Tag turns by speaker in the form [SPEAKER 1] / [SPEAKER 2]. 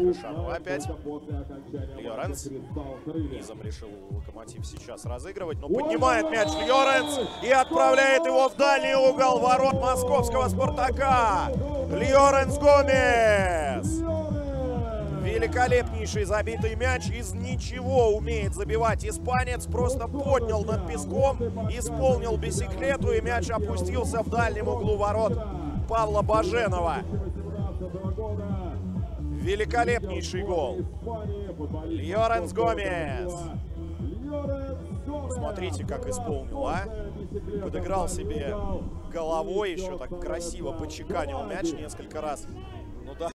[SPEAKER 1] Крышанова опять. Льоренс. Низом решил Локомотив сейчас разыгрывать. Но поднимает мяч Льоренс и отправляет его в дальний угол ворот московского «Спартака». Льоренс Гомес. Великолепнейший забитый мяч. Из ничего умеет забивать испанец. Просто поднял над песком, исполнил бисеклету и мяч опустился в дальнем углу ворот Павла Баженова. Великолепнейший гол. Льоренс Гомес. Смотрите, как исполнил, а? Подыграл себе головой, еще так красиво почеканил мяч несколько раз.